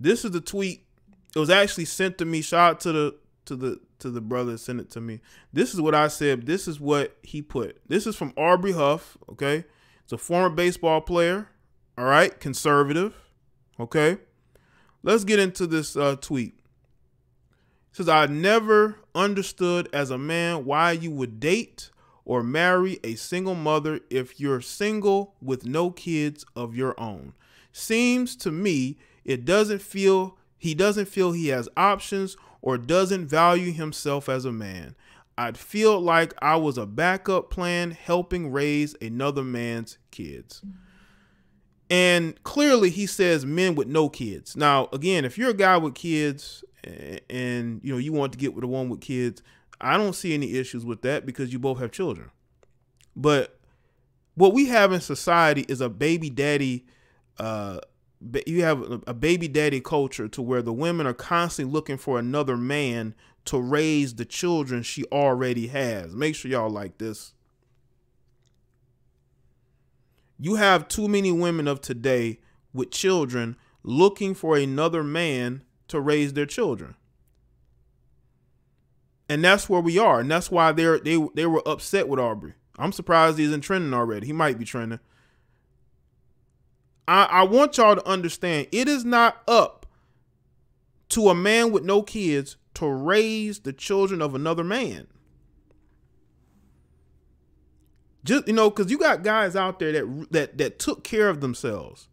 This is the tweet. It was actually sent to me. Shout out to the to the to the brother sent it to me. This is what I said. This is what he put. This is from Aubrey Huff. Okay, it's a former baseball player. All right, conservative. Okay, let's get into this uh, tweet. It says I never understood as a man why you would date or marry a single mother if you're single with no kids of your own. Seems to me it doesn't feel he doesn't feel he has options or doesn't value himself as a man. I'd feel like I was a backup plan helping raise another man's kids. And clearly he says men with no kids. Now, again, if you're a guy with kids and you know you want to get with a woman with kids, I don't see any issues with that because you both have children. But what we have in society is a baby daddy uh you have a baby daddy culture to where the women are constantly looking for another man to raise the children she already has. Make sure y'all like this. You have too many women of today with children looking for another man to raise their children. And that's where we are. And that's why they're they they were upset with Aubrey. I'm surprised he isn't trending already. He might be trending. I, I want y'all to understand it is not up to a man with no kids to raise the children of another man. Just you know, because you got guys out there that that that took care of themselves.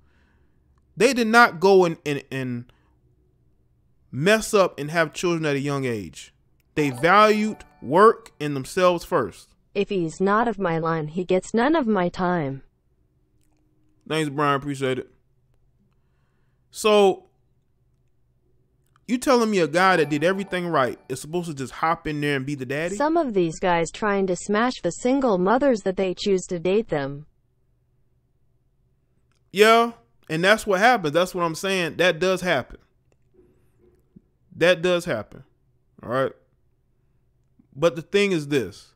They did not go and, and and mess up and have children at a young age. They valued work and themselves first. If he's not of my line, he gets none of my time. Thanks, Brian. Appreciate it. So, you telling me a guy that did everything right is supposed to just hop in there and be the daddy? Some of these guys trying to smash the single mothers that they choose to date them. Yeah, and that's what happens. That's what I'm saying. That does happen. That does happen. All right. But the thing is this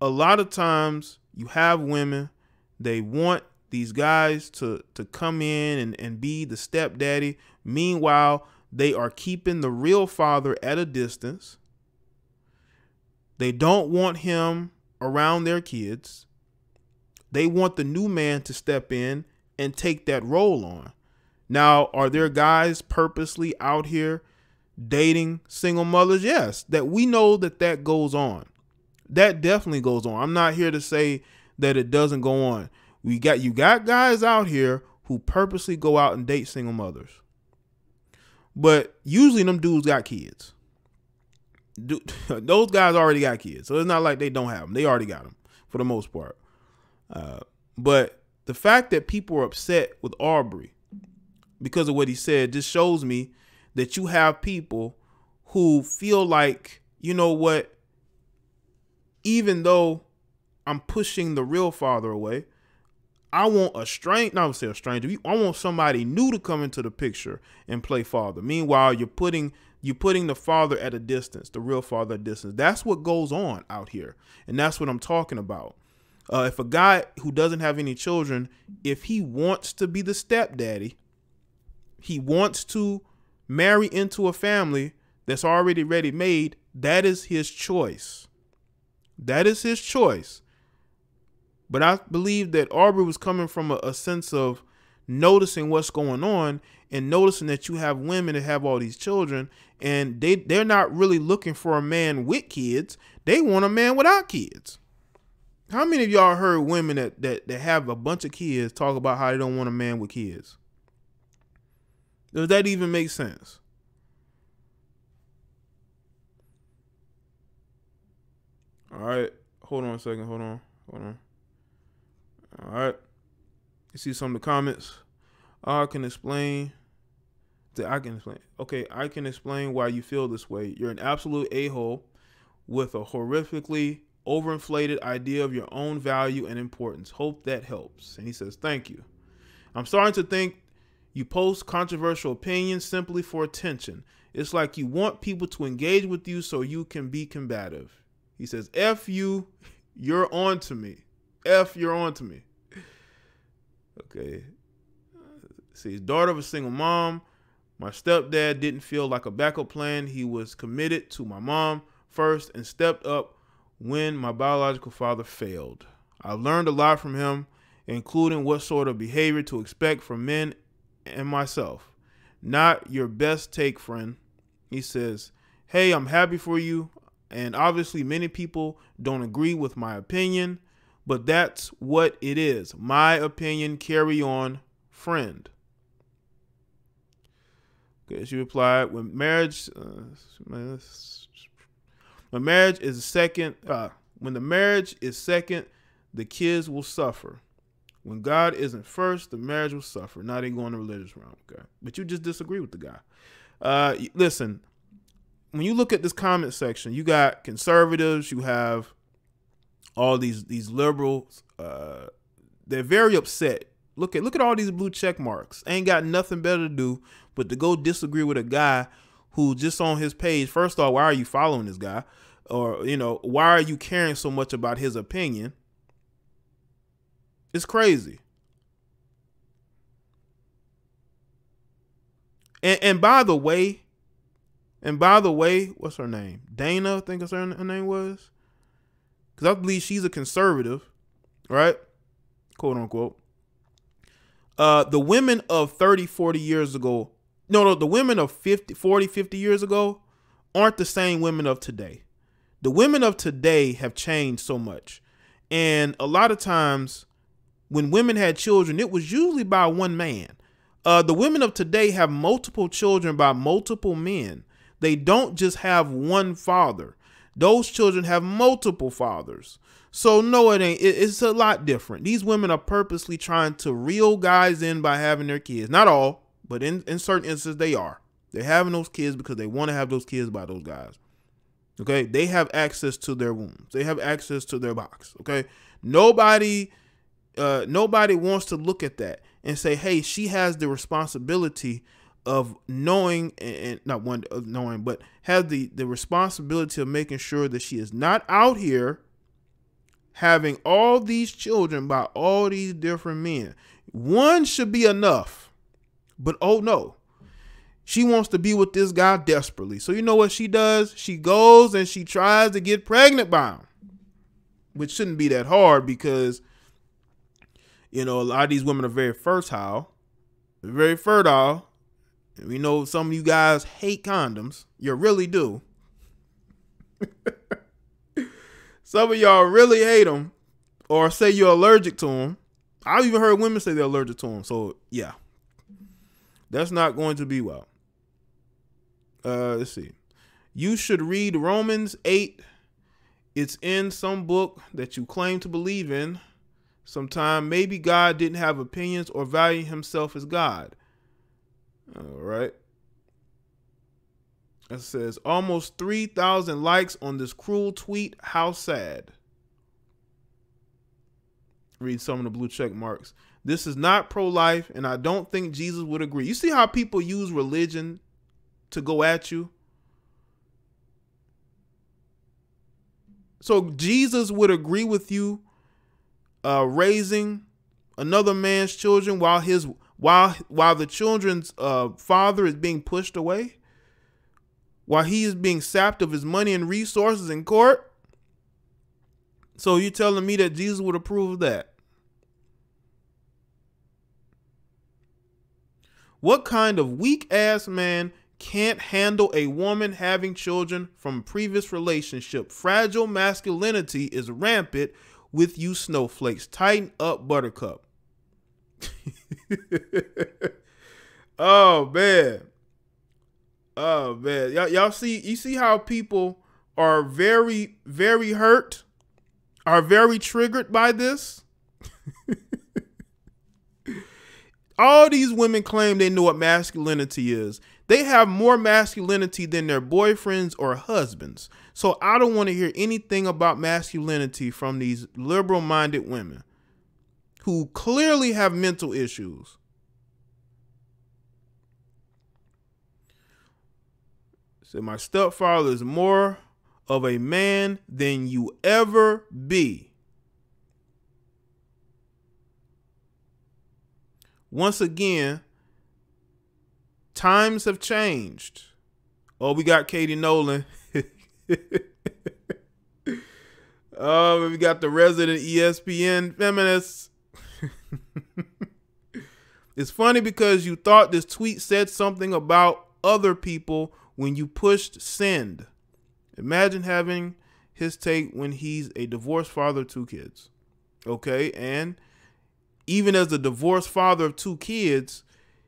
a lot of times you have women, they want these guys to to come in and, and be the stepdaddy. Meanwhile, they are keeping the real father at a distance. They don't want him around their kids. They want the new man to step in and take that role on. Now, are there guys purposely out here dating single mothers? Yes, that we know that that goes on. That definitely goes on. I'm not here to say that it doesn't go on. We got you got guys out here who purposely go out and date single mothers. But usually them dudes got kids. those guys already got kids. So it's not like they don't have them. They already got them for the most part. Uh, but the fact that people are upset with Aubrey because of what he said just shows me that you have people who feel like, you know what, even though I'm pushing the real father away, I want a stranger, not say a stranger, I want somebody new to come into the picture and play father. Meanwhile, you're putting you're putting the father at a distance, the real father at distance. That's what goes on out here. And that's what I'm talking about. Uh, if a guy who doesn't have any children, if he wants to be the stepdaddy, he wants to marry into a family that's already ready made, that is his choice. That is his choice. But I believe that Aubrey was coming from a, a sense of noticing what's going on and noticing that you have women that have all these children and they they're not really looking for a man with kids. They want a man without kids. How many of y'all heard women that, that, that have a bunch of kids talk about how they don't want a man with kids? Does that even make sense? All right. Hold on a second. Hold on. Hold on. All right. You see some of the comments? I can explain. I can explain. Okay, I can explain why you feel this way. You're an absolute a hole with a horrifically overinflated idea of your own value and importance. Hope that helps. And he says, Thank you. I'm starting to think you post controversial opinions simply for attention. It's like you want people to engage with you so you can be combative. He says, F you, you're on to me. F, you're on to me. Okay. See, his daughter of a single mom. My stepdad didn't feel like a backup plan. He was committed to my mom first and stepped up when my biological father failed. I learned a lot from him, including what sort of behavior to expect from men and myself. Not your best take, friend. He says, Hey, I'm happy for you. And obviously, many people don't agree with my opinion, but that's what it is. My opinion, carry on, friend. Okay, she replied, when marriage, uh, when marriage is second, uh, when the marriage is second, the kids will suffer. When God isn't first, the marriage will suffer. Now they going in the religious realm, okay? But you just disagree with the guy. Uh, listen, when you look at this comment section, you got conservatives, you have all these these liberals. Uh, they're very upset. Look at look at all these blue check marks. Ain't got nothing better to do but to go disagree with a guy who just on his page. First off, why are you following this guy? Or you know, why are you caring so much about his opinion? It's crazy. And, and by the way, and by the way, what's her name? Dana, I think her, her name was. Because I believe she's a conservative, right? Quote unquote. Uh, the women of 30, 40 years ago, no, no, the women of 50, 40, 50 years ago aren't the same women of today. The women of today have changed so much. And a lot of times when women had children, it was usually by one man. Uh, the women of today have multiple children by multiple men. They don't just have one father. Those children have multiple fathers. So no, it ain't. it's a lot different. These women are purposely trying to reel guys in by having their kids. Not all, but in, in certain instances they are. They're having those kids because they want to have those kids by those guys. Okay, they have access to their wombs. They have access to their box. Okay, nobody, uh, nobody wants to look at that and say, "Hey, she has the responsibility of knowing and not one of knowing, but have the the responsibility of making sure that she is not out here having all these children by all these different men. One should be enough, but oh no." She wants to be with this guy desperately. So you know what she does? She goes and she tries to get pregnant by him. Which shouldn't be that hard because you know, a lot of these women are very fertile, very fertile. We know some of you guys hate condoms. You really do. some of y'all really hate them or say you're allergic to them. I've even heard women say they're allergic to them. So, yeah. That's not going to be well. Uh, let's see. You should read Romans 8. It's in some book that you claim to believe in. Sometime maybe God didn't have opinions or value himself as God. All right. It says almost 3,000 likes on this cruel tweet. How sad. Read some of the blue check marks. This is not pro life, and I don't think Jesus would agree. You see how people use religion to go at you? So Jesus would agree with you uh, raising another man's children while his while while the children's uh, father is being pushed away, while he is being sapped of his money and resources in court. So you telling me that Jesus would approve of that? What kind of weak ass man can't handle a woman having children from a previous relationship? Fragile masculinity is rampant with you snowflakes. Tighten up, Buttercup. oh man. Oh man. Y'all, y'all see you see how people are very, very hurt, are very triggered by this? All these women claim they know what masculinity is. They have more masculinity than their boyfriends or husbands. So I don't want to hear anything about masculinity from these liberal minded women who clearly have mental issues. So my stepfather is more of a man than you ever be. Once again, Times have changed. Oh, we got Katie Nolan. oh, we got the resident ESPN feminist. it's funny because you thought this tweet said something about other people when you pushed send. Imagine having his take when he's a divorced father of two kids. Okay, and even as a divorced father of two kids,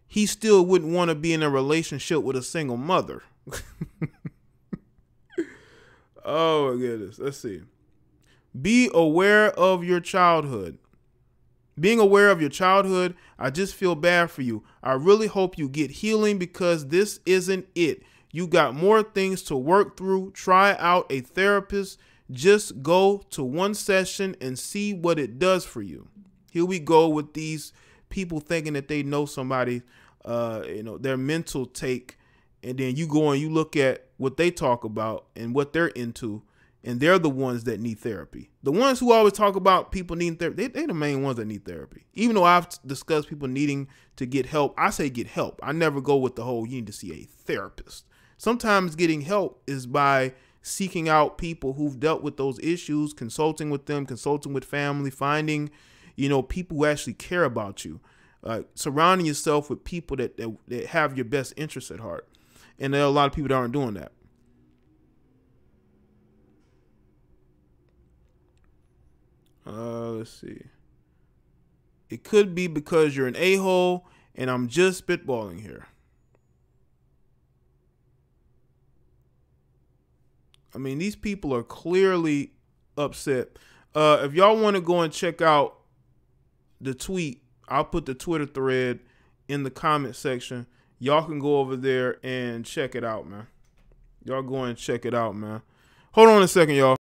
he still wouldn't want to be in a relationship with a single mother. oh my goodness. Let's see. Be aware of your childhood. Being aware of your childhood, I just feel bad for you. I really hope you get healing because this isn't it. You got more things to work through. Try out a therapist. Just go to one session and see what it does for you. Here we go with these people thinking that they know somebody, uh, you know, their mental take, and then you go and you look at what they talk about and what they're into, and they're the ones that need therapy. The ones who always talk about people needing therapy, they, are the main ones that need therapy. Even though I've discussed people needing to get help, I say get help. I never go with the whole you need to see a therapist. Sometimes getting help is by seeking out people who've dealt with those issues, consulting with them, consulting with family, finding, you know, people who actually care about you. Uh, surrounding yourself with people that, that, that have your best interests at heart. And there are a lot of people that aren't doing that. Uh, let's see. It could be because you're an a hole and I'm just spitballing here. I mean, these people are clearly upset. Uh, if y'all want to go and check out the tweet, I'll put the Twitter thread in the comment section. Y'all can go over there and check it out, man. Y'all go and check it out, man. Hold on a second, y'all.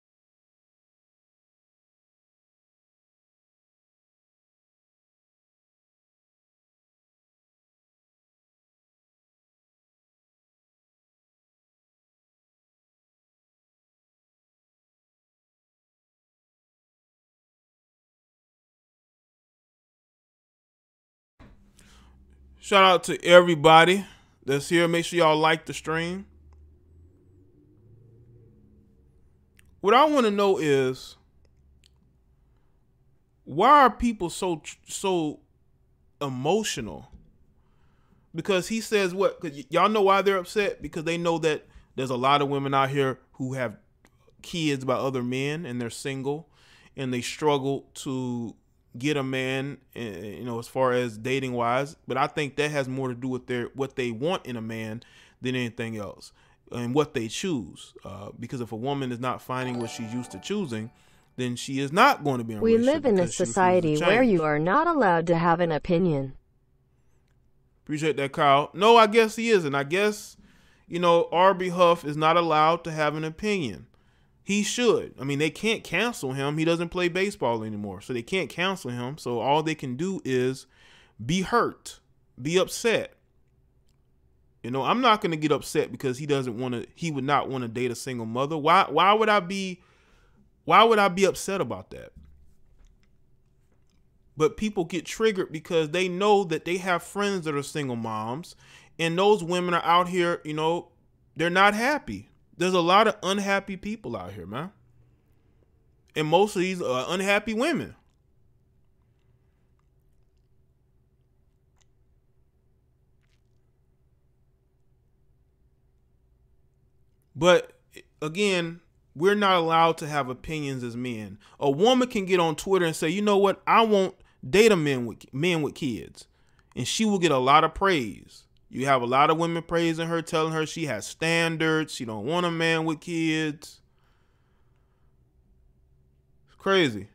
Shout out to everybody that's here. Make sure y'all like the stream. What I want to know is why are people so so emotional? Because he says what? Cause y'all know why they're upset because they know that there's a lot of women out here who have kids by other men and they're single and they struggle to get a man, eh, you know, as far as dating wise. But I think that has more to do with their what they want in a man than anything else, and what they choose. Uh, because if a woman is not finding what she's used to choosing, then she is not going to be in We live in a society where you are not allowed to have an opinion. Appreciate that, Kyle. No, I guess he isn't. I guess, you know, Aubrey Huff is not allowed to have an opinion. He should. I mean, they can't cancel him. He doesn't play baseball anymore. So they can't cancel him. So all they can do is be hurt, be upset. You know, I'm not going to get upset because he doesn't want to he would not want to date a single mother. Why why would I be why would I be upset about that? But people get triggered because they know that they have friends that are single moms and those women are out here, you know, they're not happy there's a lot of unhappy people out here, man. And most of these are unhappy women. But again, we're not allowed to have opinions as men. A woman can get on Twitter and say, "You know what? I won't date a man with men with kids," and she will get a lot of praise. You have a lot of women praising her, telling her she has standards. She don't want a man with kids. It's crazy.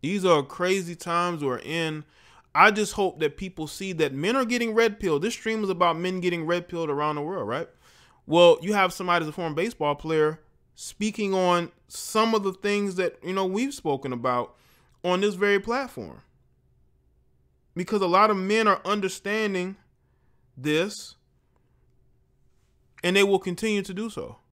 These are crazy times we're in. I just hope that people see that men are getting red pilled. This stream is about men getting red pilled around the world, right? Well, you have somebody as a former baseball player speaking on some of the things that you know we've spoken about on this very platform. Because a lot of men are understanding this and they will continue to do so